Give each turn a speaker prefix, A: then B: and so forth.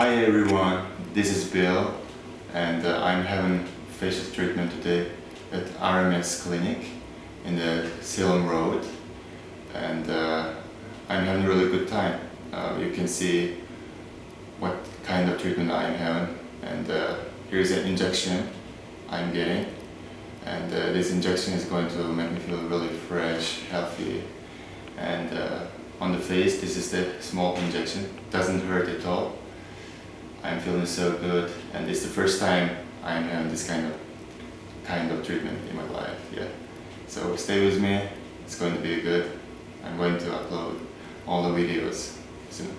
A: Hi everyone, this is Bill and uh, I'm having facial treatment today at RMS Clinic in the Silom Road and uh, I'm having a really good time. Uh, you can see what kind of treatment I'm having and uh, here's an injection I'm getting and uh, this injection is going to make me feel really fresh, healthy and uh, on the face this is the small injection, doesn't hurt at all I'm feeling so good and it's the first time I'm having this kind of kind of treatment in my life. Yeah. So stay with me. It's going to be good. I'm going to upload all the videos soon.